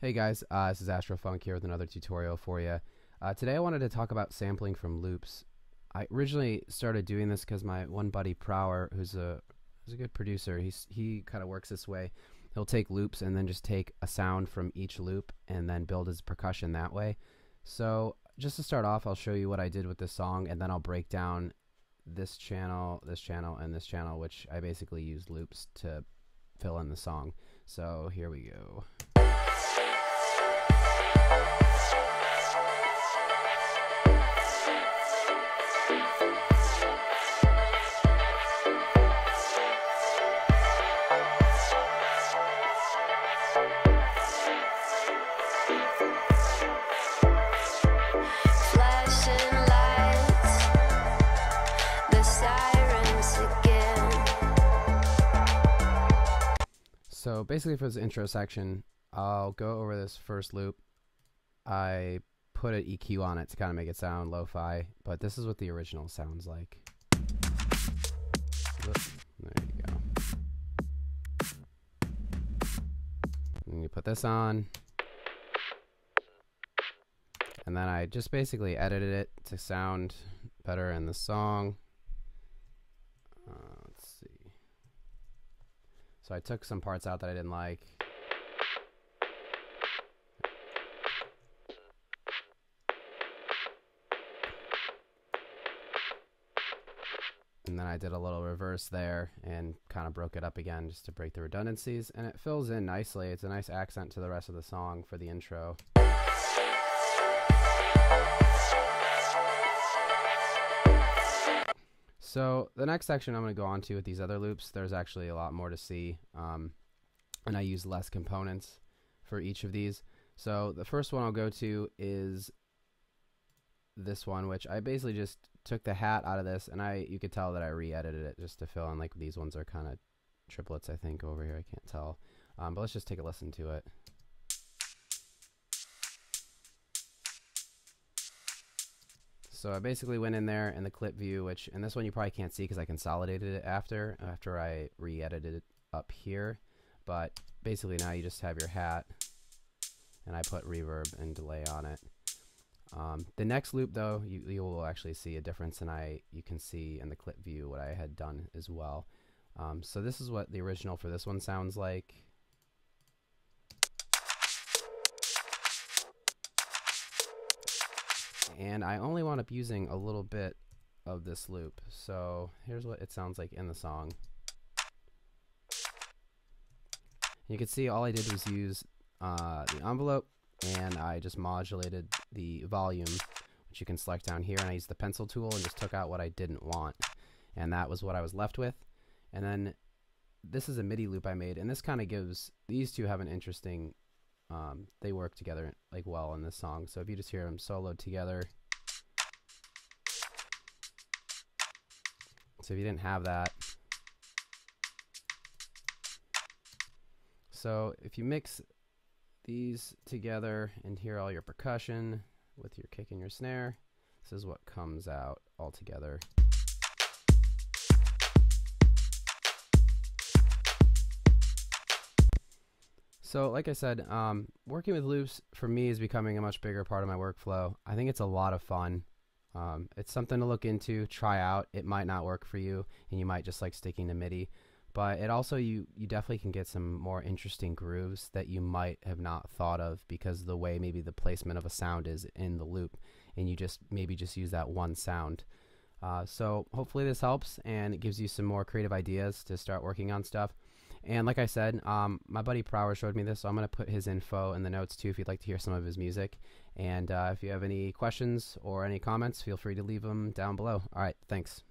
Hey guys, uh, this is Astrofunk here with another tutorial for you. Uh, today I wanted to talk about sampling from loops. I originally started doing this because my one buddy Prower, who's a who's a good producer, he's he kind of works this way. He'll take loops and then just take a sound from each loop and then build his percussion that way. So just to start off, I'll show you what I did with this song, and then I'll break down this channel, this channel, and this channel, which I basically use loops to fill in the song. So here we go. So basically for this intro section, I'll go over this first loop. I put an EQ on it to kind of make it sound lo-fi, but this is what the original sounds like. There you go. And you put this on. And then I just basically edited it to sound better in the song. Uh, let's see. So I took some parts out that I didn't like. And then I did a little reverse there and kind of broke it up again just to break the redundancies. And it fills in nicely. It's a nice accent to the rest of the song for the intro. So the next section I'm going to go on to with these other loops, there's actually a lot more to see, um, and I use less components for each of these. So the first one I'll go to is this one, which I basically just took the hat out of this, and I you could tell that I re-edited it just to fill in like these ones are kind of triplets, I think over here. I can't tell, um, but let's just take a listen to it. So I basically went in there in the clip view, which in this one you probably can't see because I consolidated it after after I re-edited it up here. But basically now you just have your hat, and I put reverb and delay on it. Um, the next loop though, you, you will actually see a difference, and I you can see in the clip view what I had done as well. Um, so this is what the original for this one sounds like. And I only wound up using a little bit of this loop. So here's what it sounds like in the song. You can see all I did was use uh, the envelope and I just modulated the volume, which you can select down here, and I used the pencil tool and just took out what I didn't want. And that was what I was left with. And then this is a MIDI loop I made, and this kind of gives, these two have an interesting um, they work together like well in this song. So if you just hear them soloed together, so if you didn't have that, so if you mix these together and hear all your percussion with your kick and your snare, this is what comes out all together. So, like I said, um, working with loops for me is becoming a much bigger part of my workflow. I think it's a lot of fun. Um, it's something to look into, try out. It might not work for you, and you might just like sticking to MIDI. But it also you you definitely can get some more interesting grooves that you might have not thought of because the way maybe the placement of a sound is in the loop, and you just maybe just use that one sound. Uh, so hopefully this helps and it gives you some more creative ideas to start working on stuff. And like I said, um, my buddy Prower showed me this, so I'm going to put his info in the notes too if you'd like to hear some of his music. And uh, if you have any questions or any comments, feel free to leave them down below. All right, thanks.